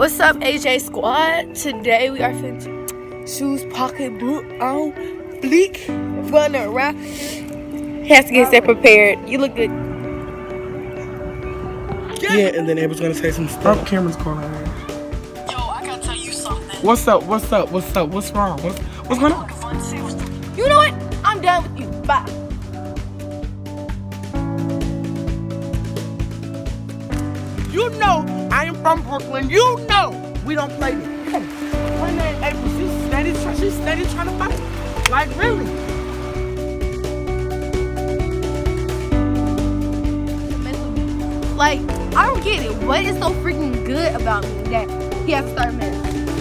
What's up, AJ Squad? Today we are finna shoes, pocket, boot on, bleak, running around. He has to get set prepared. You look good. Yeah, and then April's gonna say some stuff. Oh, Cameron's calling her. Yo, I gotta tell you something. What's up? What's up? What's up? What's wrong? What's, what's going on? Fun see what's the You know what? I'm done with you. Bye. You know I am from Brooklyn. You know we don't play this. Her April. She's steady. She's steady trying to fight. Like really. Like, I don't get it. What is so freaking good about me that he has to start messing?